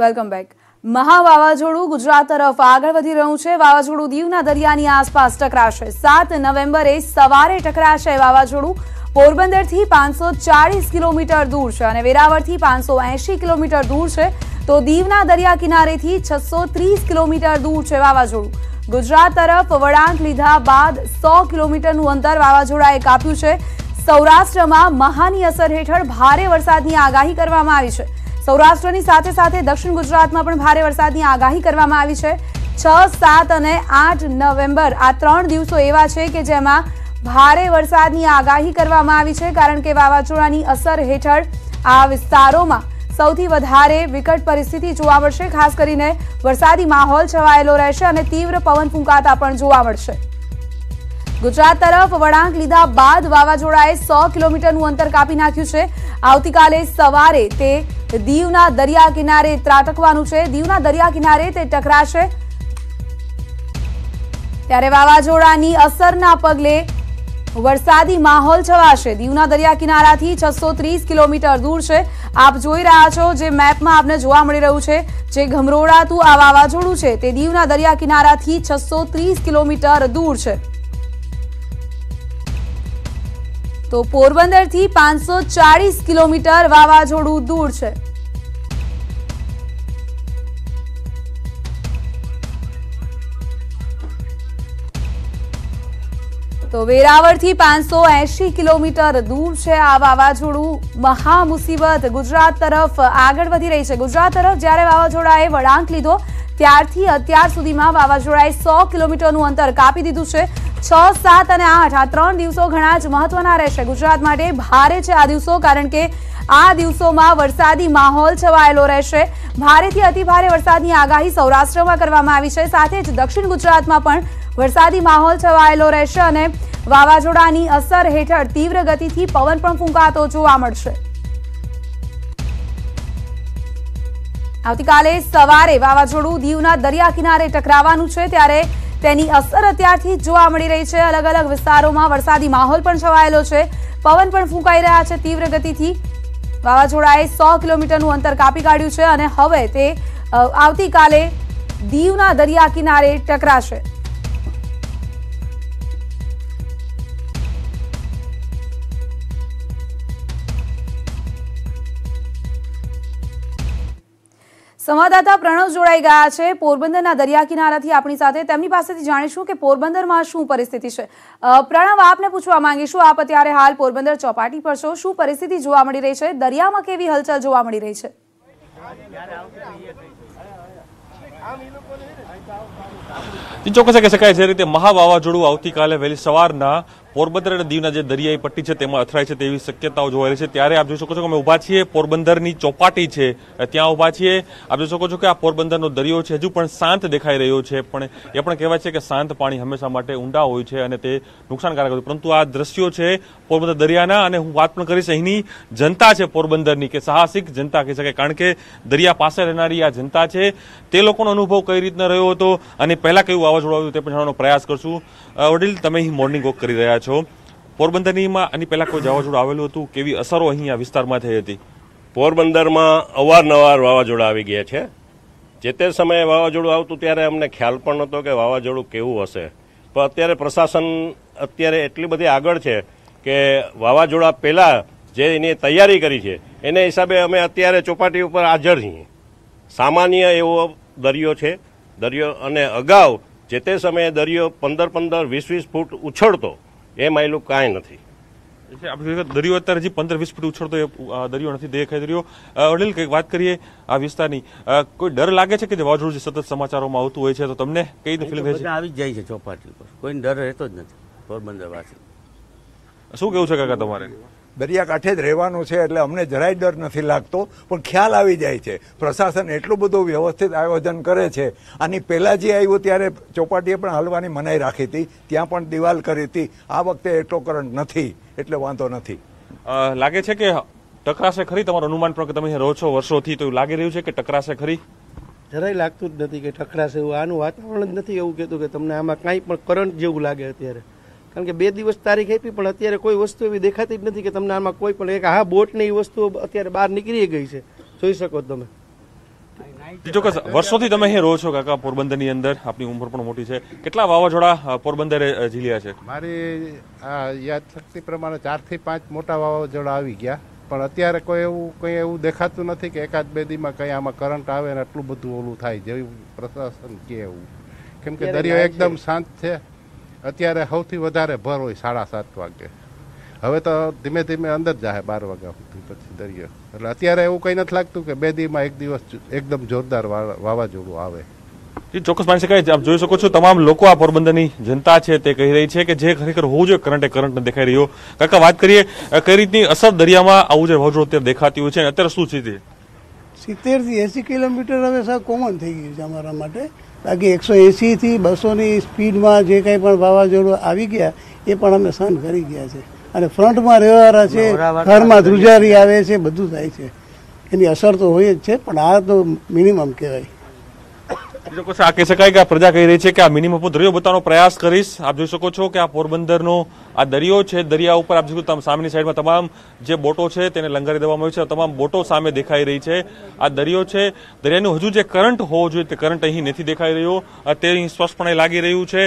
Welcome back. મહા વાવાઝોડું ગુજરાત તરફ આગળ વધી રહ્યું છે. વાવાઝોડું દીવના દરિયાની આસપાસ ટકરાશે. સાત નવેમ્બરે સવારે ટકરાશે વાવાઝોડું. પોરબંદરથી પાંચસો ચાળીસ કિલોમીટર દૂર છે અને વેરાવળથી પાંચસો એંશી કિલોમીટર દૂર છે. તો દીવના દરિયા કિનારેથી છસો ત્રીસ કિલોમીટર દૂર છે વાવાઝોડું. ગુજરાત તરફ વળાંક લીધા બાદ સો કિલોમીટરનું અંતર વાવાઝોડાએ કાપ્યું છે. સૌરાષ્ટ્રમાં મહાની અસર હેઠળ ભારે વરસાદની આગાહી કરવામાં આવી છે. સૌરાષ્ટ્રની સાથે સાથે દક્ષિણ ગુજરાતમાં પણ ભારે વરસાદની આગાહી કરવામાં આવી છે. છ, સાત અને આઠ નવેમ્બર આ ત્રણ દિવસો એવા છે કે જેમાં ભારે વરસાદની આગાહી કરવામાં આવી છે, કારણ કે વાવાઝોડાની અસર હેઠળ આ વિસ્તારોમાં સૌથી વધારે વિકટ પરિસ્થિતિ જોવા મળશે, ખાસ કરીને વરસાદી માહોલ છવાયેલો રહેશે અને તીવ્ર પવન ફૂંકાતા પણ જોવા મળશે. ગુજરાત તરફ વળાંક લીધા બાદ વાવાઝોડાએ સો કિલોમીટરનું અંતર કાપી નાખ્યું છે. આવતીકાલે સવારે તે દીવના દરિયા કિનારે ત્રાટકવાનું છે. દીવના દરિયા કિનારે તે ટકરાશે. ત્યારે વાવાઝોડાની અસરના પગલે વરસાદી માહોલ છવાશે. દીવના દરિયા કિનારાથી છસો કિલોમીટર દૂર છે. આપ જોઈ રહ્યા છો જે મેપમાં આપને જોવા મળી રહ્યું છે, જે ઘમરોડાતું આ વાવાઝોડું છે. તે દીવના દરિયા કિનારાથી છસો કિલોમીટર દૂર છે. તો પોરબંદરથી પાંચસો કિલોમીટર વાવાઝોડું દૂર છે. તો વેરાવળથી પાંચસો એંશી કિલોમીટર દૂર છે આ વાવાઝોડું. મહા મુસીબત. ગુજરાત તરફ આગળ વધી રહી છે. ગુજરાત તરફ જ્યારે વાવાઝોડાએ વળાંક લીધો, ત્યારથી અત્યાર સુધીમાં વાવાઝોડાએ સો કિલોમીટરનું અંતર કાપી દીધું છે. છ, સાત અને આઠ, આ ત્રણ દિવસો ઘણા જ મહત્વના રહેશે. ગુજરાત માટે ભારે છે આ દિવસો, કારણ કે આ દિવસોમાં વરસાદી માહોલ છવાયેલો રહેશે. ભારેથી અતિભારે વરસાદની આગાહી સૌરાષ્ટ્રમાં કરવામાં આવી છે. સાથે જ દક્ષિણ ગુજરાતમાં પણ વરસાદી માહોલ છવાયેલો રહેશે અને વાવાઝોડાની અસર હેઠળ તીવ્ર ગતિથી પવન પણ ફૂંકાતો જોવા મળશે. આવતીકાલે સવારે વાવાઝોડું દીવના દરિયા કિનારે ટકરાવાનું છે ત્યારે તેની અસર અત્યારથી જોવા મળી રહી છે. અલગ અલગ વિસ્તારોમાં વરસાદી માહોલ પણ છવાયેલો છે. પવન પણ ફૂંકાઈ રહ્યા છે તીવ્ર ગતિથી. વાવાઝોડાએ સો કિલોમીટરનું અંતર કાપી કાઢ્યું છે અને હવે તે આવતીકાલે દીવના દરિયા કિનારે ટકરાશે. સંવાદદાતા પ્રણવ જોડાઈ ગયા છે. પોરબંદરના દરિયા કિનારાથી આપણી સાથે તેમની પાસેથી જાણીશું કે પોરબંદરમાં શું પરિસ્થિતિ છે. પ્રણવ, આપને પૂછવા માંગીશું, આપ અત્યારે હાલ પોરબંદર ચોપાટી પર છો. શું પરિસ્થિતિ જોવા મળી રહી છે? દરિયામાં કેવી હલચલ જોવા મળી રહી છે? ચોક્કસ કહી શકાય જે રીતે મહા વાવાઝોડું આવતીકાલે વહેલી સવારના પોરબંદર અને દીવના જે દરિયાઈ પટ્ટી છે તેમાં અથડાય છે તેવી શક્યતાઓ જોવા રહી છે. ત્યારે આપ જોઈ શકો છો કે અમે ઊભા છીએ. પોરબંદરની ચોપાટી છે. ત્યાં ઊભા છીએ. આપ જોઈ શકો છો કે આ પોરબંદરનો દરિયો છે. હજુ પણ શાંત દેખાઈ રહ્યો છે. પણ એ પણ કહેવાય છે કે શાંત પાણી હંમેશા માટે ઊંડા હોય છે અને તે નુકસાનકારક હોય. પરંતુ આ દ્રશ્યો છે પોરબંદર દરિયાના અને હું વાત પણ કરીશ અહીંની જનતા છે પોરબંદરની કે સાહસિક જનતા કહી શકાય. કારણ કે દરિયા પાસે રહેનારી આ જનતા છે તે લોકોનો અનુભવ કઈ રીતના રહ્યો હતો અને પહેલા કયું વાવાઝોડું આવ્યું તે પણ જાણવાનો પ્રયાસ કરશું. વડીલ, તમે અહીં મોર્નિંગ વોક કરી રહ્યા છો. પોરબંદરની આની પહેલા કોઈ વાવાઝોડું આવેલું હતું? કેવી અસરો અહીંયા વિસ્તારમાં થઈ હતી? પોરબંદરમાં અવારનવાર વાવાઝોડા આવી ગયા છે. જે તે સમયે વાવાઝોડું આવતું ત્યારે અમને ખ્યાલ પણ નહોતો કે વાવાઝોડું કેવું હશે. પણ અત્યારે પ્રશાસન અત્યારે એટલી બધી આગળ છે કે વાવાઝોડા પહેલાં જે એની તૈયારી કરી છે, એને હિસાબે અમે અત્યારે ચોપાટી ઉપર હાજર છીએ. સામાન્ય એવો દરિયો છે. દરિયો અને અગાઉ જે તે સમયે દરિયો પંદર પંદર વીસ વીસ ફૂટ ઉછળતો એ માયલું કાંઈ નથી. એટલે આપણે દરિયો અત્યારે હજી પંદર વીસ ફૂટ ઉછળતો એ દરિયો નથી દેખાઈ દરિયો. અનિલ કંઈક વાત કરીએ આ વિસ્તારની. કોઈ ડર લાગે છે કે જે વાવાઝોડું જે સતત સમાચારોમાં આવતું હોય છે તો તમને કઈ રીતે ફીલ થાય છે? આવી જ જાય છે ચોપાટી પર કોઈ ડર રહેતો જ નથી. પોરબંદર વાસી શું કેવું છે કાકા તમારે? દરિયાકાંઠે જ રહેવાનું છે એટલે અમને જરાય ડર નથી લાગતો પણ ખ્યાલ આવી જાય છે. પ્રશાસન એટલું બધું વ્યવસ્થિત આયોજન કરે છે. આની પહેલાં જે આવ્યું ત્યારે ચોપાટીએ પણ હલવાની મનાઈ રાખી હતી. ત્યાં પણ દિવાલ કરી હતી. આ વખતે એટલો કરંટ નથી એટલે વાંધો નથી. લાગે છે કે ટકરાશે ખરી તમારું અનુમાન પણ કે તમે અહીં રહો છો વર્ષોથી તો એવું લાગી રહ્યું છે કે ટકરાશે ખરી? જરાય લાગતું જ નથી કે ટકરાશે એવું. આનું વાતાવરણ જ નથી એવું કહેતું કે તમને આમાં કાંઈ પણ કરંટ જેવું લાગે અત્યારે. કારણ કે બે દિવસ તારીખ આપી પણ અત્યારે કોઈ વસ્તુ એવી દેખાતી જ નથી કે તમને આમાં કોઈ પણ એક હા બોટની વસ્તુઓ એ વસ્તુ અત્યારે બહાર નીકળી ગઈ છે. જોઈ શકો છો તમે. ચોક્કસ વર્ષોથી તમે અહીં રહો છો કાકા પોરબંદરની અંદર આપની ઉંમર પણ મોટી છે. કેટલા વાવાઝોડા પોરબંદરે ઝીલ્યા છે? મારી આ યાદ શક્તિ પ્રમાણે ચારથી પાંચ મોટા વાવાઝોડા આવી ગયા પણ અત્યારે કોઈ એવું કંઈ એવું દેખાતું નથી કે એકાદ બે દીમાં કંઈ આમાં કરંટ આવે ને આટલું બધું ઓલું થાય જેવું પ્રશાસન કે એવું. કેમ કે દરિયો એકદમ શાંત છે. અત્યારે સૌથી વધારે ભર હોય સાડા સાત વાગે. હવે તો ધીમે ધીમે અંદર જાય બાર વાગ્યા સુધી પછી દરિયો. એટલે અત્યારે એવું કંઈ નથી લાગતું કે બે દીમાં એક દિવસ એકદમ જોરદાર વા- વાવાઝોડું આવે. જી ચોક્કસ માની શકાય આપ જોઈ શકો છો તમામ લોકો આ પોરબંદરની જનતા છે તે કહી રહી છે કે જે ખરેખર હોવું જોઈએ કરંટ એ કરંટ દેખાઈ રહ્યો. કાકા વાત કરીએ કઈ રીતની અસર દરિયામાં આવું જે વાવાઝોડું અત્યારે દેખાતી હોય છે અત્યારે શું સ્થિતિ? સિત્તેરથી એંસી કિલોમીટર હવે સાહેબ કોમન થઈ ગયું છે અમારા માટે. બાકી એકસો એંસીથી બસોની સ્પીડમાં જે કંઈ પણ વાવાઝોડું આવી ગયા એ પણ અમે સહન કરી ગયા છે. અને ફ્રન્ટમાં રહેવાના છે ઘરમાં ધ્રુજારી આવે છે બધું થાય છે. એની અસર તો હોય જ છે પણ આ તો મિનિમમ કહેવાય. જી ચોક્કસ આ કહી શકાય કે આ પ્રજા કહી રહી છે કે આ મિનિમમ હું દરિયો બતાવવાનો પ્રયાસ કરીશ. આપ જોઈ શકો છો કે આ પોરબંદરનો આ દરિયો છે, દરિયા ઉપર આપ જોયું સામેની સાઈડમાં તમામ જે બોટો છે તેને લંગારી દેવામાં આવી છે તમામ બોટો સામે દેખાઈ રહી છે. આ દરિયો છે, દરિયાનું હજુ જે કરંટ હોવો જોઈએ તે કરંટ અહીં નથી દેખાઈ રહ્યો. તે અહીં સ્પષ્ટપણે લાગી રહ્યું છે.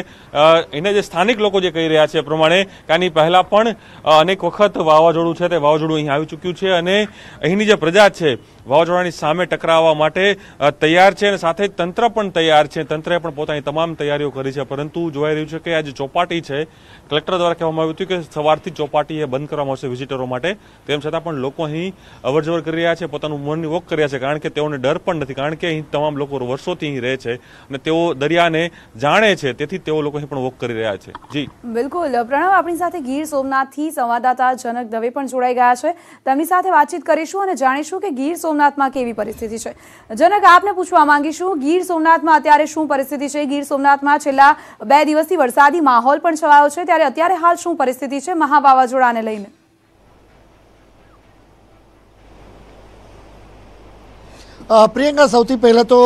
એને જે સ્થાનિક લોકો જે કહી રહ્યા છે પ્રમાણે કાની પહેલાં પણ અનેક વખત વાવાઝોડું છે તે વાવાઝોડું અહીં આવી ચૂક્યું છે અને અહીંની જે પ્રજા છે વાવાઝોડાની સામે ટકરાવવા માટે તૈયાર છે અને સાથે તંત્ર પણ તૈયાર છે. તંત્રએ પણ પોતાની તમામ તૈયારીઓ કરી છે. પરંતુ જોવાઈ રહ્યું છે કે આ જે ચોપાટી છે, કલેક્ટર દ્વારા કહેવામાં આવ્યું હતું કે સવારથી ચોપાટી એ બંધ કરવામાં આવશે વિઝિટરો માટે. તેમ છતાં પણ લોકો અહીં અવરજવર કરી રહ્યા છે, પોતાનું મોર્નિંગ વોક કરી રહ્યા છે, કારણ કે તેઓને ડર પણ નથી, કારણ કે અહીં તમામ લોકો વર્ષોથી અહીં રહે છે અને તેઓ દરિયાને જાણે છે, તેથી તેઓ લોકો અહીં પણ વોક કરી રહ્યા છે. જી. બિલકુલ. પ્રણવ, આપણી સાથે ગીર સોમનાથથી સંવાદદાતા જનક દવે પણ જોડાઈ ગયા છે. તેમની સાથે વાતચીત કરીશું અને જાણીશું કે ગીર સોમનાથમાં કેવી પરિસ્થિતિ છે. જનક, આપને પૂછવા માંગીશું, ગીર સોમનાથમાં અત્યારે શું પરિસ્થિતિ છે? ગીર સોમનાથમાં છેલ્લા બે દિવસથી વરસાદી માહોલ પણ છવાયો છે. ત્યારે અત્યારે હાલ શું પરિસ્થિતિ છે મહા વાવાઝોડાને લઈને? પ્રિયંકા, સૌથી પહેલાં તો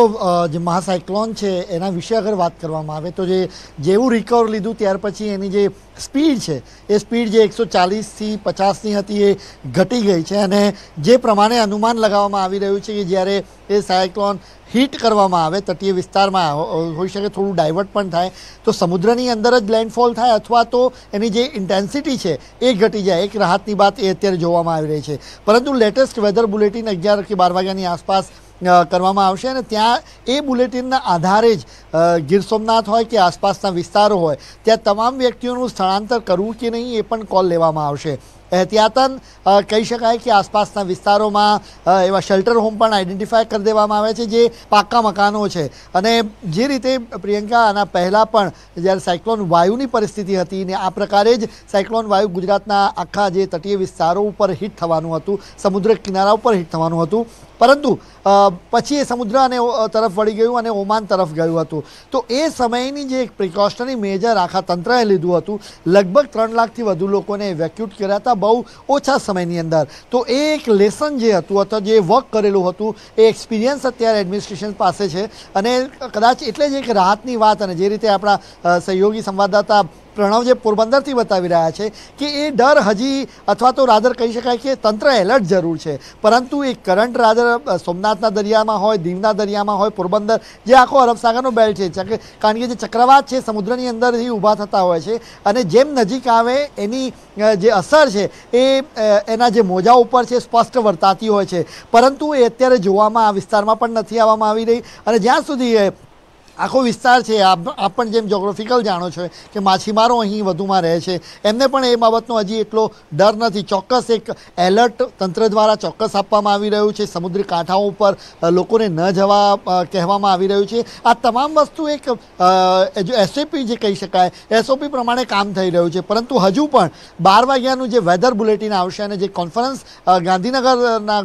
જે મહાસાયક્લોન છે, એના વિશે અગર વાત કરવામાં આવે તો જે જેવું રિકવર લીધું ત્યાર પછી એની જે સ્પીડ છે, એ સ્પીડ જે એકસો ચાલીસથી પચાસની હતી એ ઘટી ગઈ છે અને જે પ્રમાણે અનુમાન લગાવવામાં આવી રહ્યું છે કે જ્યારે એ સાયક્લોન હિટ કરવામાં આવે, તટીય વિસ્તારમાં હોઈ શકે, થોડું ડાયવર્ટ પણ થાય. તો સમુદ્રની અંદર જ લેન્ડફોલ થાય અથવા તો એની જે ઇન્ટેન્સિટી છે એ ઘટી જાય. એક રાહતની વાત એ અત્યારે જોવામાં આવી રહી છે. પરંતુ લેટેસ્ટ વેધર બુલેટિન અગિયાર કે બાર વાગ્યાની આસપાસ કરવામાં આવશે અને ત્યાં એ બુલેટિનના આધારે જ ગીર સોમનાથ હોય કે આસપાસના વિસ્તારો હોય, ત્યાં તમામ વ્યક્તિઓનું સ્થળાંતર કરવું કે નહીં એ પણ કોલ લેવામાં આવશે. એહતિયાતન કહી શકાય કે આસપાસના વિસ્તારોમાં એવા શેલ્ટર હોમ પણ આઈડેન્ટિફાય કરી દેવામાં આવે છે જે પાક્કા મકાનો છે. અને જે રીતે પ્રિયંકા, આના પહેલાં પણ જ્યારે સાયક્લોન વાયુની પરિસ્થિતિ હતી ને આ પ્રકારે જ સાયક્લોન વાયુ ગુજરાતના આખા જે તટીય વિસ્તારો ઉપર હિટ થવાનું હતું, સમુદ્ર કિનારા ઉપર હિટ થવાનું હતું પરંતુ પછી એ સમુદ્ર અને તરફ વળી ગયું અને ઓમાન તરફ ગયું હતું. તો એ સમયની જે એક પ્રિકોશનરી મેજર આખા તંત્રએ લીધું હતું, લગભગ ત્રણ લાખથી વધુ લોકોને વેક્યુટ કર્યા હતા, બહુ ઓછા સમયની અંદર. તો એ એક લેસન જે હતું, અથવા જે વર્ક કરેલું હતું, એ એક્સપિરિયન્સ અત્યારે એડમિનિસ્ટ્રેશન પાસે છે. અને કદાચ એટલે જ એક રાહતની વાત અને જે રીતે આપણા સહયોગી સંવાદદાતા પ્રણવ જે પોરબંદરથી બતાવી રહ્યા છે કે એ ડર હજી અથવા તો રાદર કહી શકાય કે તંત્ર એલર્ટ જરૂર છે. પરંતુ એ કરંટ રાદર સોમનાથના દરિયામાં હોય, દીવના દરિયામાં હોય, પોરબંદર, જે આખો અરબસાગરનો બેલ્ટ છે કારણ કે જે ચક્રવાત છે સમુદ્રની અંદરથી ઊભા થતા હોય છે અને જેમ નજીક આવે એની જે અસર છે એ એના જે મોજા ઉપર છે સ્પષ્ટ વર્તાતી હોય છે. પરંતુ એ અત્યારે જોવામાં આ વિસ્તારમાં પણ નથી આવવામાં આવી રહી અને જ્યાં સુધી આખો વિસ્તાર છે. આપ પણ જેમ જોગ્રાફિકલ જાણો છો કે માછીમારો અહીં વધુમાં રહે છે. એમને પણ એ બાબતનો હજી એટલો ડર નથી. ચોક્કસ એક એલર્ટ તંત્ર દ્વારા ચોક્કસ આપવામાં આવી રહ્યું છે. સમુદ્રી કાંઠાઓ ઉપર લોકોને ન જવા કહેવામાં આવી રહ્યું છે. આ તમામ વસ્તુ એક એસઓપી જે કહી શકાય એસઓપી પ્રમાણે કામ થઈ રહ્યું છે. પરંતુ હજુ પણ બાર વાગ્યાનું જે વેધર બુલેટિન આવશે અને જે કોન્ફરન્સ ગાંધીનગરના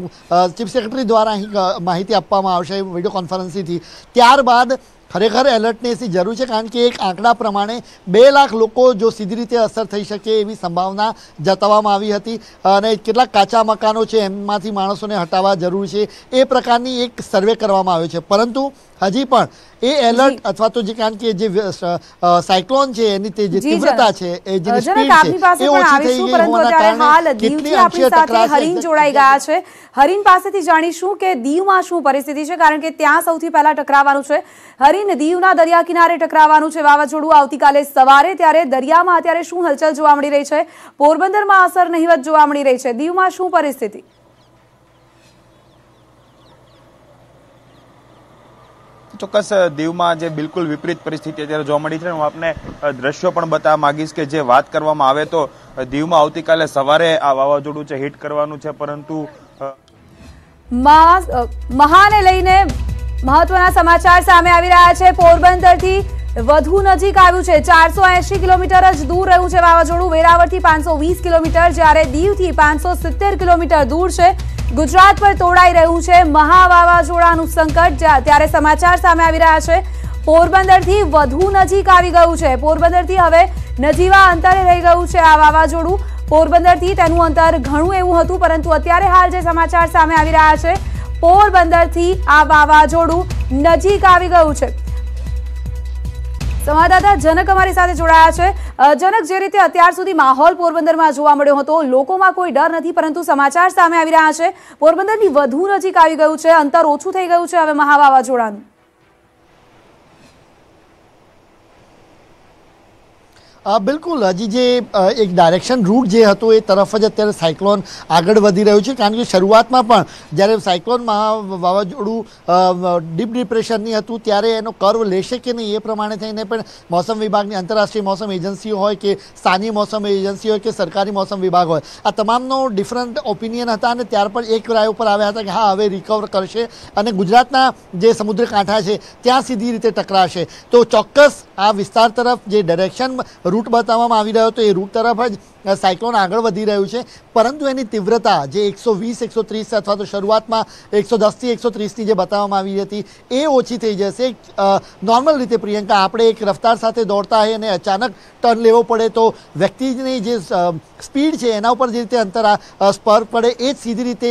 ચીફ સેક્રેટરી દ્વારા અહીં માહિતી આપવામાં આવશે વીડિયો કોન્ફરન્સથી ત્યારબાદ ખરેખર એલર્ટનેસની જરૂર છે કારણ કે એક આંકડા પ્રમાણે બે લાખ લોકો જો સીધી રીતે અસર થઈ શકે એવી સંભાવના જતાવવામાં આવી હતી. અને કેટલાક કાચા મકાનો છે, એમાંથી માણસોને હટાવવા જરૂર છે. એ પ્રકારની એક સર્વે કરવામાં આવ્યો છે. પરંતુ હજી પણ. એ એલર્ટ અથવા તો જે કારણ કે જે સાયક્લોન છે એની તે જે તીવ્રતા છે એ જે સ્પીડ છે એ ઓછી થઈ ગઈ હોવાના કારણે કેટલી સાથે ટકરાશે હરીન જોડાઈ ગયા છે. હરીન પાસેથી જાણીશું કે દીવમાં શું પરિસ્થિતિ છે કારણ કે ત્યાં સૌથી પહેલા ટકરાવાનું છે. હરીન દીવના દરિયા કિનારે ટકરાવાનું છે વાવાઝોડું આવતીકાલે સવારે ત્યારે દરિયામાં અત્યારે શું હલચલ જોવા મળી રહી છે? પોરબંદરમાં અસર નહીવત જોવા મળી રહી છે. દીવમાં શું પરિસ્થિતિ? ચોક્કસ દીવમાં જે બિલકુલ વિપરીત પરિસ્થિતિ અત્યારે જોવા મળી છે હું આપને દ્રશ્યો પણ બતાવવા માંગીશ કે જે વાત કરવામાં આવે તો દીવમાં આવતીકાલે સવારે આ વાવાઝોડું છે, હિટ કરવાનું છે, પરંતુ મહાને લઈને મહત્વના સમાચાર સામે આવી રહ્યા છે. પોરબંદરથી વધુ નજીક આવ્યું છે. ચારસો એસી કિલોમીટર જ દૂર રહ્યું છે વાવાઝોડું. વેરાવળથી પાંચસો વીસ કિલોમીટર, જ્યારે દીવથી પાંચસો સિત્તેર કિલોમીટર દૂર છે. ગુજરાત પર તોડાઈ રહ્યું છે મહા વાવાઝોડાનું સંકટ. ત્યારે સમાચાર સામે આવી રહ્યા છે. પોરબંદરથી વધુ નજીક આવી ગયું છે. પોરબંદરથી હવે નજીવા અંતરે રહી ગયું છે આ વાવાઝોડું. પોરબંદરથી તેનું અંતર ઘણું એવું હતું, પરંતુ અત્યારે હાલ જે સમાચાર સામે આવી રહ્યા છે, પોરબંદરથી આ વાવાઝોડું નજીક આવી ગયું છે. સંવાદદાતા જનક અમારી સાથે જોડાયા છે. જનક, જે રીતે અત્યાર સુધી માહોલ પોરબંદરમાં જોવા મળ્યો હતો, લોકોમાં કોઈ ડર નથી, પરંતુ સમાચાર સામે આવી રહ્યા છે. પોરબંદરની વધુ નજીક આવી ગયું છે, અંતર ઓછું થઈ ગયું છે, હવે મહા વાવાઝોડાનું બિલકુલ હજી જે અ, એક ડાયરેક્શન રૂટ જે હતો એ તરફ જ અત્યારે સાયક્લોન આગળ વધી રહ્યું છે કારણ કે શરૂઆતમાં પણ જ્યારે સાયક્લોનમાં વાવાઝોડું ડીપ ડિપ્રેશનની હતું ત્યારે એનો કર્વ લેશે કે નહીં એ પ્રમાણે થઈને પણ મોસમ વિભાગની આંતરરાષ્ટ્રીય મોસમ એજન્સીઓ હોય કે સ્થાનિક મોસમ એજન્સી હોય કે સરકારી મોસમ વિભાગ હોય આ તમામનો ડિફરન્ટ ઓપિનિયન હતા અને ત્યાર પર એક રાય ઉપર આવ્યા હતા કે હા હવે રિકવર કરશે અને ગુજરાતના જે સમુદ્ર કાંઠા છે ત્યાં સીધી રીતે ટકરાશે. તો ચોક્કસ આ વિસ્તાર તરફ જે ડાયરેક્શન રૂટ બતાવવામાં આવી રહ્યો હતો. એ રૂટ તરફ જ સાયક્લોન આગળ વધી રહ્યું છે. પરંતુ એની તીવ્રતા જે એકસો વીસ, એકસો ત્રીસ અથવા તો શરૂઆતમાં એકસો દસથી એકસો ત્રીસની જે બતાવવામાં આવી હતી, એ ઓછી થઈ જશે. નોર્મલ રીતે પ્રિયંકા, આપણે એક રફતાર સાથે દોડતા હોય અને અચાનક ટર્ન લેવો પડે તો વ્યક્તિની જે સ્પીડ છે, એના ઉપર જે રીતે અંતર સ્પર પડે, એ જ સીધી રીતે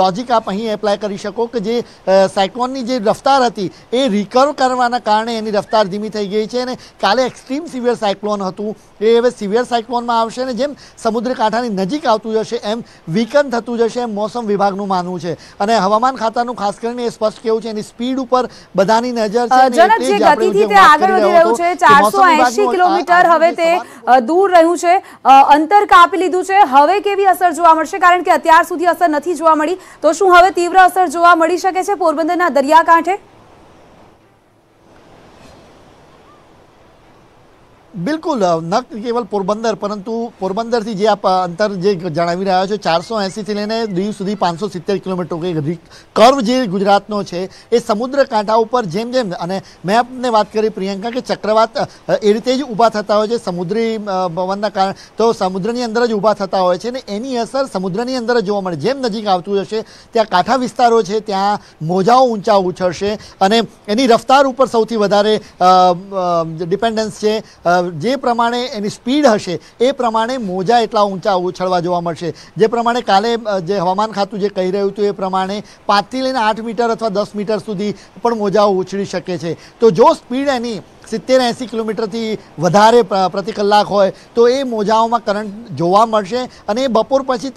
લોજિક આપ અહીં એપ્લાય કરી શકો કે જે સાયક્લોનની જે રફતાર હતી, એ રિકવ કરવાના કારણે એની રફતાર ધીમી થઈ ગઈ છે અને કાલે એક્સ્ટ્રીમ સિવિયર સાયક્લોન હતું. એ હવે સિવિયર સાયક્લોનમાં આવશે અને જેમ સમુદ્ર કાંઠાની નજીક આવતું જશે એમ વીકન થતું જશે એમ મોસમ વિભાગનું માનવું છે. અને હવામાન ખાતાનું ખાસ કરીને એ સ્પષ્ટ કેવું છે એની સ્પીડ ઉપર બધાની નજર છે આગળ વધી રહ્યું ચારસો એસી કિલોમીટર હવે તે દૂર રહ્યું છે. અંતર કાપી લીધું છે. હવે કેવી અસર જોવા મળશે? કારણ કે અત્યાર સુધી અસર નથી જોવા મળી. તો શું હવે તીવ્ર અસર જોવા મળી શકે છે પોરબંદરના દરિયાકાંઠે? બિલકુલ ન કેવલ પોરબંદર, પરંતુ પોરબંદરથી જે આપ અંતર જે જણાવી રહ્યા છો, ચારસો એંસીથી લઈને દીવ સુધી પાંચસો સિત્તેર કિલોમીટર કર્વ જે ગુજરાતનો છે, એ સમુદ્ર કાંઠા ઉપર જેમ જેમ, અને મેં આપને વાત કરી પ્રિયંકા, કે ચક્રવાત એ રીતે જ ઊભા થતા હોય છે, સમુદ્રી પવનના કારણે, તો સમુદ્રની અંદર જ ઊભા થતા હોય છે અને એની અસર સમુદ્રની અંદર જોવા મળે. જેમ નજીક આવતું હશે, ત્યાં કાંઠા વિસ્તારો છે, ત્યાં મોજાઓ ઊંચા ઉછળશે, અને એની રફતાર ઉપર સૌથી વધારે ડિપેન્ડન્સ છે જે પ્રમાણે એની સ્પીડ હશે, એ પ્રમાણે મોજા એટલા ઊંચા ઉછળવા જોવા મળશે. જે પ્રમાણે કાલે જે હવામાન ખાતું જે કહી રહ્યું હતું, એ પ્રમાણે પાંચથી લઈને આઠ મીટર અથવા દસ મીટર સુધી પણ મોજાઓ ઉછળી શકે છે. તો જો સ્પીડ એની સિત્તેર એંસી કિલોમીટરથી વધારે પ્રતિ કલાક હોય તો એ મોજાઓમાં કરંટ જોવા મળશે અને એ બપોર પછી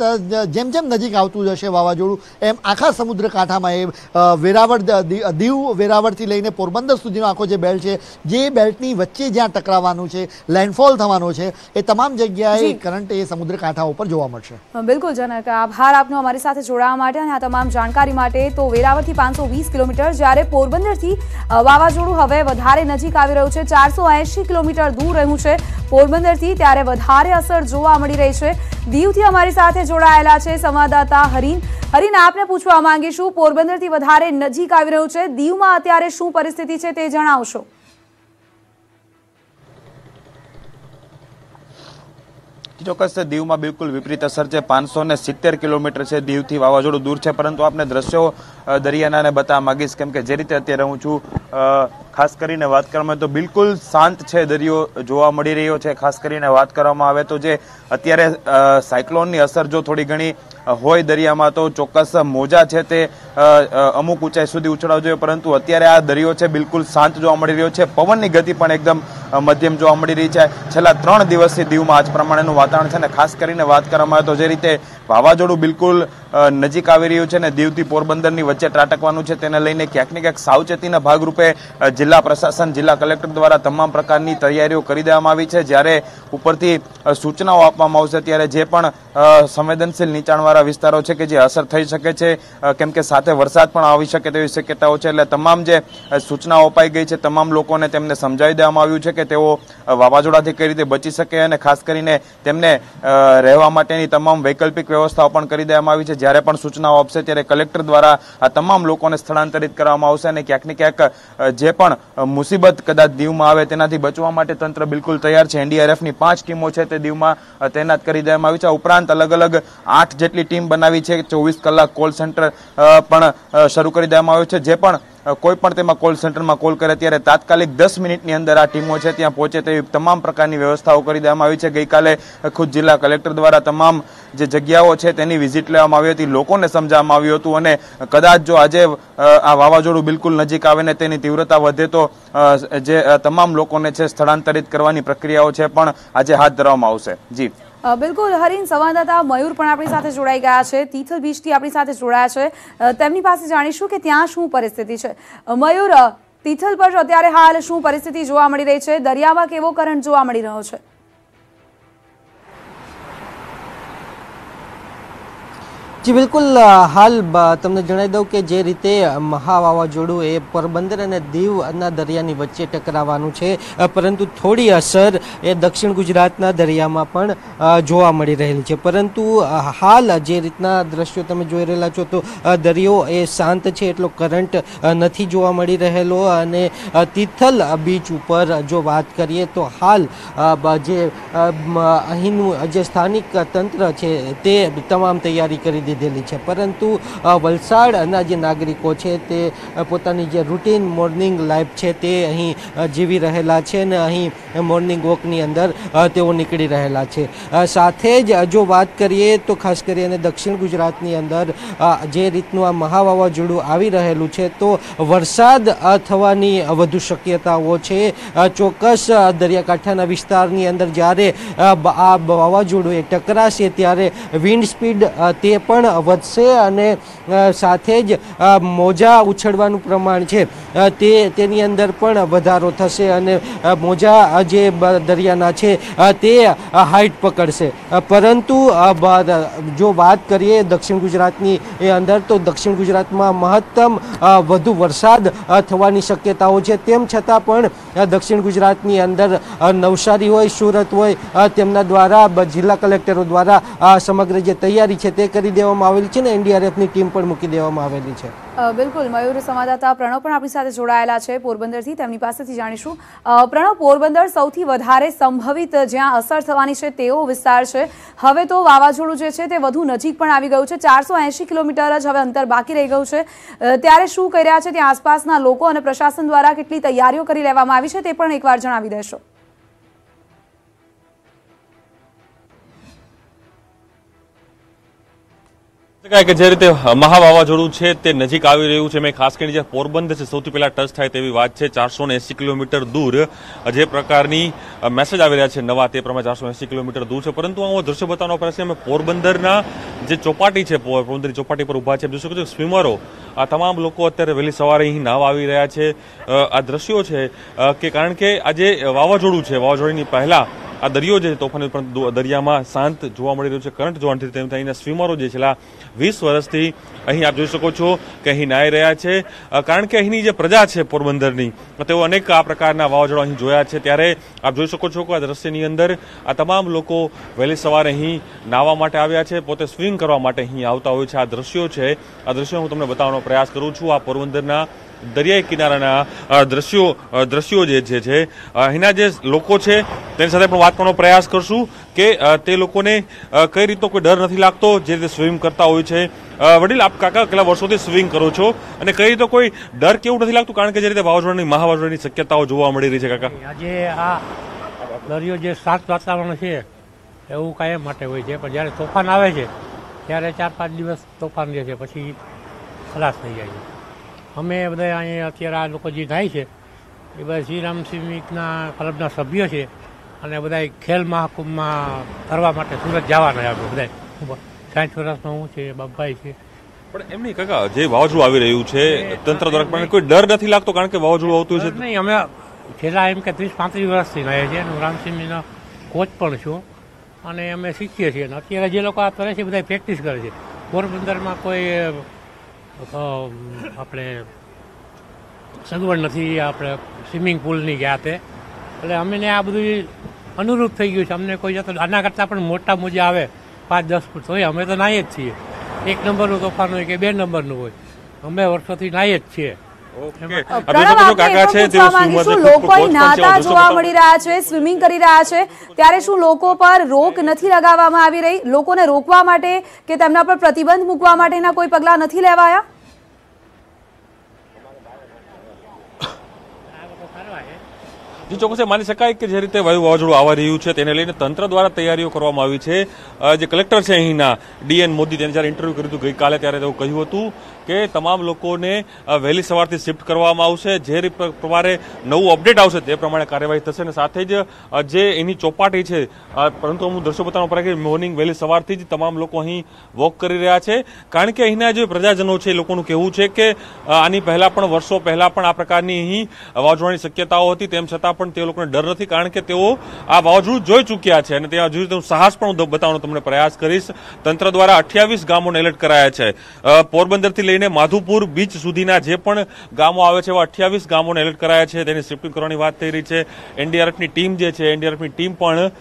જેમ જેમ નજીક આવતું જશે વાવાઝોડું એમ આખા સમુદ્ર કાંઠામાં એ વેરાવળ દીવ વેરાવળથી લઈને પોરબંદર સુધીનો આખો જે બેલ્ટ છે જે બેલ્ટની વચ્ચે જ્યાં ટકરાવાનું છે લેન્ડફોલ થવાનો છે એ તમામ જગ્યાએ કરંટ એ સમુદ્ર કાંઠા ઉપર જોવા મળશે. બિલકુલ જનક આભાર આપનો અમારી સાથે જોડાવા માટે અને આ તમામ જાણકારી માટે. તો વેરાવળથી પાંચસો વીસ કિલોમીટર જ્યારે પોરબંદરથી વાવાઝોડું હવે વધારે નજીક આવી રહ્યું છે. ચારસો કિલોમીટર દૂર રહ્યું છે પોરબંદરથી. ત્યારે વધારે અસર જોવા મળી રહી છે. દીવથી અમારી સાથે જોડાયેલા છે સંવાદદાતા હરીન. હરીન, આપને પૂછવા માંગીશું, પોરબંદરથી વધારે નજીક આવી રહ્યું છે. દીવમાં અત્યારે શું પરિસ્થિતિ છે તે જણાવશો. ચોક્કસ દીવમાં બિલકુલ વિપરીત અસર છે. પાંચસો ને સિત્તેર કિલોમીટર છે દીવથી વાવાઝોડું દૂર છે, પરંતુ આપણે દ્રશ્યો દરિયાનાને બતાવવા માંગીશ કેમ કે જે રીતે અત્યારે હું છું ખાસ કરીને વાત કરવામાં તો બિલકુલ શાંત છે દરિયો જોવા મળી રહ્યો છે. ખાસ કરીને વાત કરવામાં આવે તો જે અત્યારે સાયક્લોનની અસર જો થોડી ઘણી હોય દરિયામાં તો ચોક્કસ મોજા છે તે અમુક ઊંચાઈ સુધી ઉછળવા જોઈએ, પરંતુ અત્યારે આ દરિયો છે બિલકુલ શાંત જોવા મળી રહ્યો છે. પવનની ગતિ પણ એકદમ મધ્યમ જોવા મળી રહી છે. છેલ્લા ત્રણ દિવસથી દીવમાં આજ પ્રમાણેનું વાતાવરણ છે અને ખાસ કરીને વાત કરવામાં આવે તો જે રીતે વાવાઝોડું બિલકુલ નજીક આવી રહ્યું છે ને દીવથી પોરબંદરની વચ્ચે ત્રાટકવાનું છે, તેને લઈને ક્યાંક ને ક્યાંક સાવચેતીના ભાગરૂપે જિલ્લા પ્રશાસન, જિલ્લા કલેક્ટર દ્વારા તમામ પ્રકારની તૈયારીઓ કરી દેવામાં આવી છે. જ્યારે ઉપરથી સૂચનાઓ આપવામાં આવશે, ત્યારે જે પણ સંવેદનશીલ નીચાણવાળા વિસ્તારો છે કે જે અસર થઈ શકે છે કેમ કે સાથે વરસાદ પણ આવી શકે તેવી શક્યતાઓ છે, એટલે તમામ જે સૂચનાઓ અપાઈ ગઈ છે, તમામ લોકોને તેમને સમજાવી દેવામાં આવ્યું છે કે તેઓ વાવાઝોડાથી કઈ રીતે બચી શકે અને ખાસ કરીને તેમને રહેવા માટેની તમામ વૈકલ્પિક વ્યવસ્થાઓ પણ કરી દેવામાં આવી છે. જ્યારે પણ સૂચનાઓ આપશે ત્યારે કલેક્ટર દ્વારા આ તમામ લોકોને સ્થળાંતરિત કરવામાં આવશે અને ક્યાંક ને ક્યાંક જે પણ મુસીબત કદાચ દીવમાં આવે તેનાથી બચવા માટે તંત્ર બિલકુલ તૈયાર છે. એનડીઆરએફની પાંચ ટીમો છે તે દીવમાં તૈનાત કરી દેવામાં આવી છે. ઉપરાંત અલગ અલગ આઠ જેટલી ટીમ બનાવી છે, ચોવીસ કલાક કોલ સેન્ટર પણ શરૂ કરી દેવામાં આવ્યું છે. જે પણ કોઈ પણ તેમાં કોલ સેન્ટરમાં કોલ કરે ત્યારે તાત્કાલિક દસ મિનિટની અંદર આ ટીમો છે ત્યાં પહોંચે તેવી તમામ પ્રકારની વ્યવસ્થાઓ કરી દેવામાં આવી છે. ગઈકાલે ખુદ જિલ્લા કલેક્ટર દ્વારા તમામ જે જગ્યાઓ છે તેની વિઝિટ લેવામાં આવી હતી. લોકોને સમજાવવામાં આવ્યું હતું અને કદાચ જો આજે આ વાવાઝોડું બિલકુલ નજીક આવે ને તેની તીવ્રતા વધે તો જે તમામ લોકોને છે સ્થળાંતરિત કરવાની પ્રક્રિયાઓ છે પણ આજે હાથ ધરવામાં આવશે. જી. બિલકુલ, હરીન, સંવાદદાતા મયુર પણ આપણી સાથે જોડાઈ ગયા છે. તિથલ બીચથી આપણી સાથે જોડાયા છે. તેમની પાસે જાણીશું કે ત્યાં શું પરિસ્થિતિ છે. મયુર તીથલ પર અત્યારે હાલ શું પરિસ્થિતિ જોવા મળી રહી છે? દરિયામાં કેવો કરંટ જોવા મળી રહ્યો છે? જી, બિલકુલ હાલ તમને જણાવી દઉં કે જે રીતે મહા વાવાઝોડું એ પોરબંદર અને દીવના દરિયાની વચ્ચે ટકરાવાનું છે પરંતુ થોડી અસર એ દક્ષિણ ગુજરાતના દરિયામાં પણ જોવા મળી રહેલી છે. પરંતુ હાલ જે રીતના દ્રશ્યો તમે જોઈ રહેલા છો, તો દરિયો એ શાંત છે, એટલો કરંટ નથી જોવા મળી રહેલો અને તિથલ બીચ ઉપર જો વાત કરીએ તો હાલ જે અહીંનું જે સ્થાનિક તંત્ર છે, તે તમામ તૈયારી કરી દીધેલી છે. પરંતુ વલસાડના જે નાગરિકો છે તે પોતાની જે રૂટીન મોર્નિંગ લાઈફ છે તે અહીં જીવી રહેલા છે અને અહીં મોર્નિંગ વોકની અંદર તેઓ નીકળી રહેલા છે. સાથે જ જો વાત કરીએ તો ખાસ કરીને દક્ષિણ ગુજરાતની અંદર જે રીતનું આ મહા વાવાઝોડું આવી રહેલું છે, તો વરસાદ થવાની વધુ શક્યતાઓ છે. ચોક્કસ દરિયાકાંઠાના વિસ્તારની અંદર જ્યારે આ વાવાઝોડું એ ટકરાશે ત્યારે વિન્ડ સ્પીડ તે પણ વધશે અને સાથે જ મોજા ઉછળવાનું પ્રમાણ છે. તે, તેની અંદર પણ વધારો થશે અને મોજા જે દરિયાના છે તે હાઈટ પકડશે. પરંતુ જો વાત કરીએ દક્ષિણ ગુજરાતની, એ અંદર તો દક્ષિણ ગુજરાતમાં મહત્તમ વધુ વરસાદ થવાની શક્યતાઓ છે. તેમ છતાં પણ દક્ષિણ ગુજરાતની અંદર નવસારી હોય, સુરત હોય તેમના દ્વારા જિલ્લા કલેક્ટરો દ્વારા સમગ્ર જે તૈયારી છે તે કરી દેવામાં આવેલી છે ને એનડીઆરએફની ટીમ પણ મૂકી દેવામાં આવેલી છે. બિલકુલ. મયુર સંવાદદાતા પ્રણવ પણ આપણી સાથે જોડાયેલા છે પોરબંદરથી. તેમની પાસેથી જાણીશું. પ્રણવ, પોરબંદર સૌથી વધારે સંભવિત જ્યાં અસર થવાની છે તેવો વિસ્તાર છે. હવે તો વાવાઝોડું જે છે તે વધુ નજીક પણ આવી ગયું છે. ચારસો કિલોમીટર જ હવે અંતર બાકી રહી ગયું છે. ત્યારે શું કરી રહ્યા છે ત્યાં આસપાસના લોકો અને પ્રશાસન દ્વારા કેટલી તૈયારીઓ કરી લેવામાં આવી છે તે પણ એકવાર જણાવી દેશો. શકાય જે રીતે મહા વાવાઝોડું છે તે નજીક આવી રહ્યું છે મેં ખાસ કરીને જે પોરબંદર છે સૌથી પહેલા ટચ થાય તેવી વાત છે. ચારસો એંસી કિલોમીટર દૂર જે પ્રકારની મેસેજ આવી રહ્યા છે નવા, તે પ્રમાણે ચારસો એંસી કિલોમીટર દૂર છે. પરંતુ હું દ્રશ્ય બતાવવાનો પ્રયાસ. અમે પોરબંદરના જે ચોપાટી છે પોરબંદરની ચોપાટી પર ઊભા છે. જોઈ શકો છો સ્વિમરો, આ તમામ લોકો અત્યારે વહેલી સવારે અહીં નાવા આવી રહ્યા છે. આ દ્રશ્યો છે કે કારણ કે આ જે વાવાઝોડું છે. વાવાઝોડાની પહેલા આ દરિયો જે તોફાની દરિયામાં શાંત જોવા મળી રહ્યો છે. કરંટ જોવા તેમ અહીંના સ્વિમરો જે છેલ્લા વીસ વર્ષથી અહીં આપ જોઈ શકો છો કે અહીં નાહી રહ્યા છે. કારણ કે અહીંની જે પ્રજા છે પોરબંદરની તેઓ અનેક આ પ્રકારના વાવાઝોડા અહીં જોયા છે. ત્યારે આપ જોઈ શકો છો કે આ દ્રશ્યની અંદર આ તમામ લોકો વહેલી સવારે અહીં નાહવા માટે આવ્યા છે. પોતે સ્વિમ કરવા માટે અહીં આવતા હોય છે. આ દ્રશ્યો છે. આ દ્રશ્યો હું તમને બતાવવાનો પ્રયાસ કરું છું. આ પોરબંદરના દરિયાઈ કિનારાના દ્રશ્યો દ્રશ્યો જે છે અહીંના જે લોકો છે, તેની સાથે પણ વાત કરવાનો પ્રયાસ કરશું કે તે લોકોને કઈ રીતનો કોઈ ડર નથી લાગતો, જે રીતે સ્વિમ કરતા હોય છે. વડીલ, આપ કાકા કેટલા વર્ષોથી સ્વિમિંગ કરો છો? અને કઈ રીતે કોઈ ડર કેવું નથી લાગતું? કારણ કે જે રીતે વાવાઝોડાની મહાવાઝોડાની શક્યતાઓ જોવા મળી રહી છે, કાકા. આજે આ દરિયો જે શાંત વાતાવરણ છે, એવું કાયમ માટે હોય છે. પણ જ્યારે તોફાન આવે છે, ત્યારે ચાર પાંચ દિવસ તોફાન રહે છે, પછી ખલાસ થઈ જાય છે. અમે બધા અહીંયા અત્યારે આ લોકો જે થાય છે એ બધા શ્રીરામ સિમિકના ક્લબના સભ્ય છે અને બધા ખેલ મહાકુંભમાં ફરવા માટે સુરત જવાના આપણે બધા સાઠ વર્ષનો હું છે બાબાઈ છે. પણ એમ નહીં કાકા જે વાવાઝોડું આવી રહ્યું છે તંત્ર દ્વારા પણ કોઈ ડર નથી લાગતો કારણ કે વાવાઝોડું આવતું છે? નહીં અમે છેલ્લા એમ કે ત્રીસ પાંત્રીસ વર્ષથી રહે છે હું રામસિંહજીનો કોચ પણ છું અને અમે શીખીએ છીએ. અને અત્યારે જે લોકો આ કરે છે બધા પ્રેક્ટિસ કરે છે. પોરબંદરમાં કોઈ આપણે સગવડ નથી આપણે સ્વિમિંગ પુલની ગયા તે એટલે અમને આ બધું અનુરૂપ થઈ ગયું છે. અમને કોઈ જતો આના કરતાં પણ મોટા મોજા આવે પાંચ દસ ફૂટ. હોય અમે તો નાહીએ જ છીએ. એક નંબરનું તોફાન હોય કે બે નંબરનું હોય અમે વર્ષોથી નાહીએ જ છીએ. પ્રણવ આપણે એ પણ પૂછવા માંગીશું લોકો જોવા મળી રહ્યા છે સ્વિમિંગ કરી રહ્યા છે ત્યારે શું લોકો પર રોક નથી લગાવવામાં આવી રહી? લોકોને રોકવા માટે કે તેમના પર પ્રતિબંધ મૂકવા માટેના કોઈ પગલાં નથી લેવાયા? જે, ચોક્કસ માની શકાય કે જે રીતે વાયુ વાવાઝોડું આવી રહ્યું છે, તેને લઈને તંત્ર દ્વારા તૈયારીઓ કરવામાં આવી છે. જે કલેક્ટર છે અહીંના, ડીએન મોદી, તેને જ્યારે ઇન્ટરવ્યુ કર્યું હતું ગઈકાલે, ત્યારે તેઓ કહ્યું હતું કે તમામ લોકોને વહેલી સવારથી શિફ્ટ કરવામાં આવશે. જે પ્રમાણે નવું અપડેટ આવશે તે પ્રમાણે કાર્યવાહી થશે અને સાથે જ જે એની ચોપાટી છે પરંતુ હું દ્રશ્યો બતાવવા પડે કે મોર્નિંગ વહેલી સવારથી જ તમામ લોકો અહીં વોક કરી રહ્યા છે. કારણ કે અહીંના જે પ્રજાજનો છે એ લોકોનું કહેવું છે કે આની પહેલાં પણ, વર્ષો પહેલાં પણ આ પ્રકારની અહીં વાવાઝોડાની શક્યતાઓ હતી. તેમ છતાં પણ તે લોકોને ડર નથી કારણ કે તેઓ આ વાવાઝોડું જોઈ ચૂક્યા છે અને ત્યાં હજુ તેનું સાહસ પણ હું બતાવવાનો તમને પ્રયાસ કરીશ. તંત્ર દ્વારા અઠ્યાવીસ ગામોને એલર્ટ કરાયા છે. પોરબંદરથી લઈને માધુપુર બીચ સુધીના જે પણ ગામો આવે છે, એવા અઠ્યાવીસ ગામોને એલર્ટ કરાયા છે. તેની શિફ્ટિંગ કરવાની વાત થઈ રહી છે. એનડીઆરએફની ટીમ જે છે એનડીઆરએફની ટીમ પણ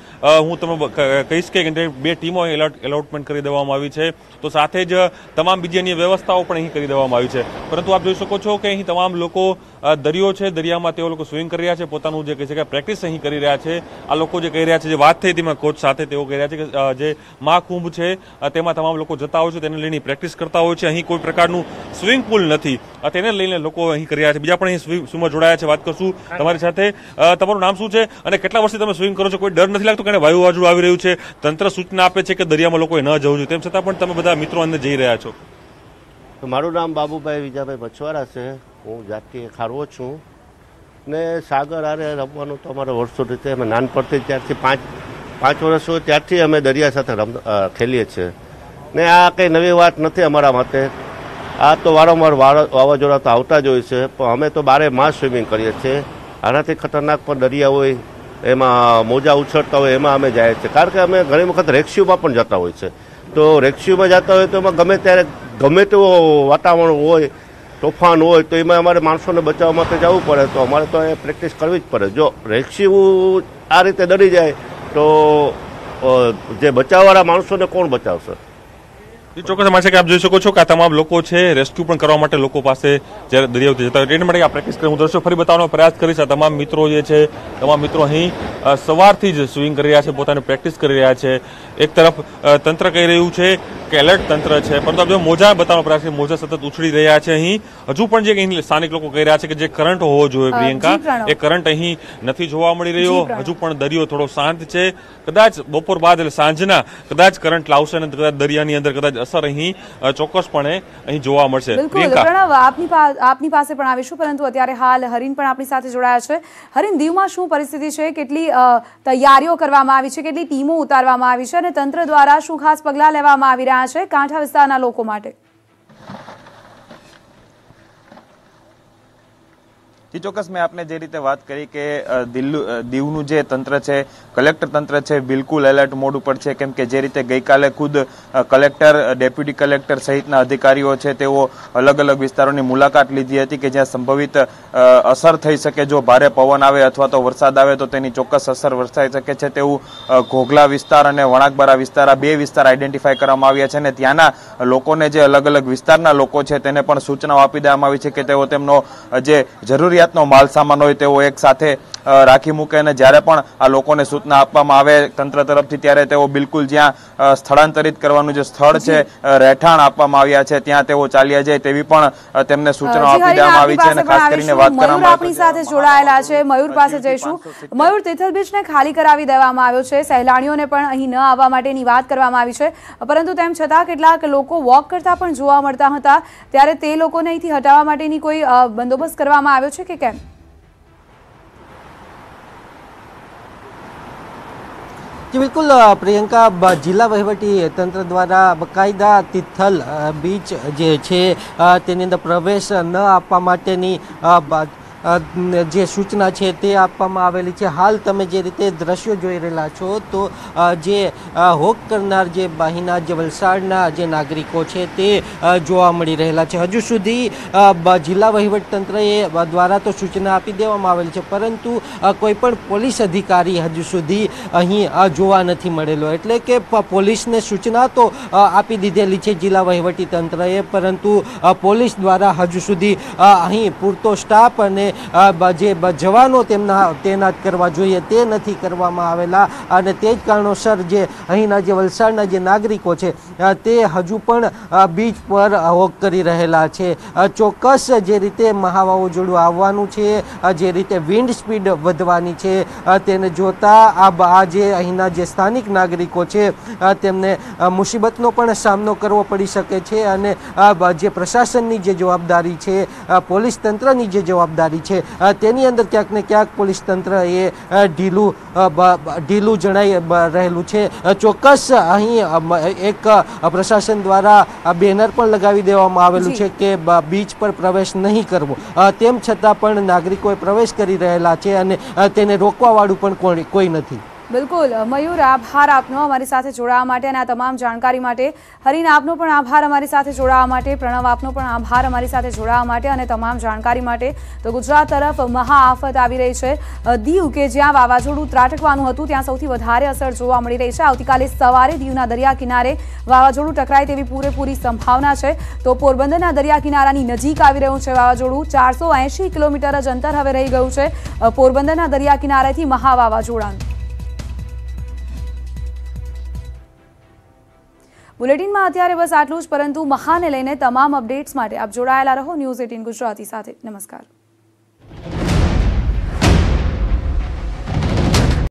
હું તમે કહીશ કે બે ટીમો એલર્ટ એલોટમેન્ટ કરી દેવામાં આવી છે. તો સાથે જ તમામ બીજી અન્ય વ્યવસ્થાઓ પણ અહીં કરી દેવામાં આવી છે. પરંતુ આપ જોઈ શકો છો કે અહીં તમામ લોકો દરિયો છે, દરિયામાં તેઓ લોકો સ્વિમિંગ કરી રહ્યા છે. પોતાનું જે કહી શકાય પ્રેક્ટિસ અહીં કરી રહ્યા છે. આ લોકો જે કહી રહ્યા છે, જે વાત થઈ તેમાં કોચ સાથે તેઓ કહી રહ્યા છે કે જે મહાકુંભ છે તેમાં તમામ લોકો જતા હોય છે, તેને લઈને પ્રેક્ટિસ કરતા હોય છે. અહીં કોઈ પ્રકારનું સ્વિમિંગ પુલ નથી. તેને લઈને લોકો અહીં કરી રહ્યા છે. બીજા પણ અહીં સ્વિમમાં જોડાયા છે. વાત કરશું તમારી સાથે. તમારું નામ શું છે? અને કેટલા વર્ષથી તમે સ્વિમિંગ કરો છો? કોઈ ડર નથી લાગતો કે વાયુ વાવાઝોડું આવી રહ્યું છે? તંત્ર સૂચના આપે છે કે દરિયામાં લોકોએ ન જવું જોઈએ. તેમ છતાં પણ તમે બધા મિત્રો અંદર જઈ રહ્યા છો. મારું નામ બાબુભાઈ વિજાભાઈ મછવારા છે. હું જાતે ખારવો છું. ને સાગર આરે રમવાનું તો અમારે વર્ષોથી છે અમે નાનપણથી ત્યારથી પાંચ પાંચ વર્ષ હોય ત્યારથી અમે દરિયા સાથે રમ ખેલીએ છીએ. ને આ કંઈ નવી વાત નથી અમારા માટે. આ તો વારંવાર વાવાઝોડા તો આવતા જ હોય છે, પણ અમે તો બારે માસ સ્વિમિંગ કરીએ છીએ. આનાથી ખતરનાક પણ દરિયા હોય, એમાં મોજા ઉછળતા હોય, એમાં અમે જાય છે. કારણ કે અમે ઘણી વખત રેક્સ્યુમાં પણ જતા હોય છે. તો રેક્સ્યુમાં જતા હોય તો એમાં ગમે ત્યારે ગમે તેવો વાતાવરણ હોય, તોફાન હોય, તો એમાં અમારે માણસોને બચાવવા માટે જવું પડે. તો અમારે તો એ પ્રેક્ટિસ કરવી જ પડે. જો રેક્સ્યુ આ રીતે ડરી જાય, તો જે બચાવવાળા માણસોને કોણ બચાવશે? એ ચોક્કસ માન છે કે આપ જોઈ શકો છો કે આ તમામ લોકો છે રેસ્ક્યુ પણ કરવા માટે લોકો પાસે જ્યારે દરિયાઓથી જતા હોય. માટે આ પ્રેક્ટિસ કરી, હું દ્રશ્યો ફરી બતાવવાનો પ્રયાસ કરીશ. આ તમામ મિત્રો જે છે, તમામ મિત્રો અહીં સવારથી જ સ્વિંગ કરી રહ્યા છે, પોતાની પ્રેક્ટિસ કરી રહ્યા છે. એક તરફ તંત્ર કહી રહ્યું છે કે એલર્ટ તંત્ર છે. પરંતુ આપ જો મોજા બતાવવાનો પ્રયાસ કરી મોજા સતત ઉછળી રહ્યા છે અહીં. હજુ પણ જે અહીં સ્થાનિક લોકો કહી રહ્યા છે કે જે કરંટ હોવો જોઈએ પ્રિયંકા એ કરંટ અહીં નથી જોવા મળી રહ્યો. હજુ પણ દરિયો થોડો શાંત છે. કદાચ બપોર બાદ એટલે સાંજના કદાચ કરંટ લાવશે અને કદાચ દરિયાની અંદર કદાચ અસર અહીં ચોક્કસપણે અહીં જોવા મળશે. આપની આપની પાસે પણ આવીશું પરંતુ અત્યારે હાલ હરીન પણ આપણી સાથે જોડાયા છે. હરીન દીવમાં શું પરિસ્થિતિ છે? કેટલી તૈયારીઓ કરવામાં આવી છે? કેટલી ટીમો ઉતારવામાં આવી છે? અને તંત્ર દ્વારા શું ખાસ પગલાં લેવામાં આવી રહ્યા છે કાંઠા વિસ્તારના લોકો માટે? જી, ચોક્કસ મેં આપને જે રીતે વાત કરી કે દીવનું જે તંત્ર છે, કલેક્ટર તંત્ર છે, બિલકુલ એલર્ટ મોડ ઉપર છે, કેમ કે જે રીતે ગઈકાલે ખુદ કલેક્ટર ડેપ્યુટી કલેક્ટર સહિતના અધિકારીઓ છે, તેઓ અલગ અલગ વિસ્તારોની મુલાકાત લીધી હતી કે જ્યાં સંભવિત અસર થઈ શકે જો ભારે પવન આવે અથવા તો વરસાદ આવે તો તેની ચોક્કસ અસર વરસાઈ શકે છે તેવું ઘોઘલા વિસ્તાર અને વણાકબારા વિસ્તાર આ બે વિસ્તાર આઈડેન્ટિફાઈ કરવામાં આવ્યા છે અને ત્યાંના લોકોને જે અલગ અલગ વિસ્તારના લોકો છે તેને પણ સૂચનાઓ આપી દેવામાં આવી છે કે તેઓ તેમનો જે જે જરૂરિયાતનો માલ સામાન હોય તેઓ એક સાથે રાખી મૂકે અને જ્યારે પણ આ લોકોને સૂચના આપવામાં આવે તંત્ર તરફથી ત્યારે તેઓ બિલકુલ જ્યાં સ્થળાંતરિત કરવાનું જે સ્થળ છે રહેઠાણ આપવામાં આવ્યા છે ત્યાં તેઓ ચાલ્યા જાય તેવી પણ તેમને સૂચના આપી દેવામાં આવી છે અને ખાસ કરીને વાત કરવામાં આપણી સાથે જોડાયેલા છે. મયુર પાસે જઈશું. મયુર તિથલ બીચને ખાલી કરાવી દેવામાં આવ્યો છે. સહેલાણીઓને પણ અહીં ન આવવા માટેની વાત કરવામાં આવી છે. પરંતુ તેમ છતાં કેટલાક લોકો વોક કરતા પણ જોવા મળતા હતા. ત્યારે તે લોકોને અહીંથી હટાવવા માટેની કોઈ બંદોબસ્ત કરવામાં આવ્યો છે કે કેમ? બિલકુલ પ્રિયંકા જિલ્લા વહીવટી તંત્ર દ્વારા બકાયદા તિથલ બીચ જે છે તેની અંદર પ્રવેશ ન આપવા માટેની જે સૂચના છે તે આપવામાં આવેલી છે. હાલ તમે જે રીતે દ્રશ્યો જોઈ રહેલા છો, તો જે હોક કરનાર જે બાહીના, જે વલસાડના જે નાગરિકો છે તે જોવા મળી રહેલા છે. હજુ સુધી જિલ્લા વહીવટતંત્રએ દ્વારા તો સૂચના આપી દેવામાં આવેલી છે, પરંતુ કોઈપણ પોલીસ અધિકારી હજુ સુધી અહીં જોવા નથી મળેલો. એટલે કે પોલીસને સૂચના તો આપી દીધેલી છે જિલ્લા વહીવટી તંત્રએ પરંતુ પોલીસ દ્વારા હજુ સુધી અહીં પૂરતો સ્ટાફ અને જે જવાનો તેમના તૈનાત કરવા જોઈએ તે નથી કરવામાં આવેલા. અને તે જ કારણોસર જે અહીંના જે વલસાડના જે નાગરિકો છે તે હજુ પણ બીચ પર વોક કરી રહેલા છે. ચોક્કસ જે રીતે મહાવાવાઝોડું આવવાનું છે જે રીતે વિન્ડ સ્પીડ વધવાની છે તેને જોતા આ જે અહીંના જે સ્થાનિક નાગરિકો છે તેમને મુસીબતનો પણ સામનો કરવો પડી શકે છે. અને જે પ્રશાસનની જે જવાબદારી છે પોલીસ તંત્રની જે જવાબદારી છે. તેની અંદર ક્યાંક ને ક્યાંક પોલીસ તંત્ર એ ઢીલું ઢીલું જણાઈ રહેલું છે. ચોક્કસ અહીં એક પ્રશાસન દ્વારા બેનર પણ લગાવી દેવામાં આવેલું છે કે બીચ પર પ્રવેશ નહીં કરવો. તેમ છતાં પણ નાગરિકોએ પ્રવેશ કરી રહેલા છે અને તેને રોકવાવાળું પણ કોઈ કોઈ નથી. બિલકુલ મયુર, આભાર આપનો અમારી સાથે જોડાવા માટે અને આ તમામ જાણકારી માટે. હરીન, આપનો પણ આભાર અમારી સાથે જોડાવા માટે. પ્રણવ, આપનો પણ આભાર અમારી સાથે જોડાવા માટે અને તમામ જાણકારી માટે. તો ગુજરાત તરફ મહાઆફત આવી રહી છે. દીવ કે જ્યાં વાવાઝોડું ત્રાટકવાનું હતું, ત્યાં સૌથી વધારે અસર જોવા મળી રહી છે. આવતીકાલે સવારે દીવના દરિયા કિનારે વાવાઝોડું ટકરાય તેવી પૂરેપૂરી સંભાવના છે. તો પોરબંદરના દરિયા કિનારાની નજીક આવી રહ્યું છે વાવાઝોડું. ચારસો કિલોમીટર જ અંતર હવે રહી ગયું છે. પોરબંદરના દરિયા કિનારેથી મહા વાવાઝોડાનું. બુલેટિનમાં અત્યારે બસ આટલું જ, પરંતુ મહાને લઈને તમામ અપડેટ્સ માટે આપ જોડાયેલા રહો ન્યૂઝ એટીન ગુજરાતી સાથે. નમસ્કાર.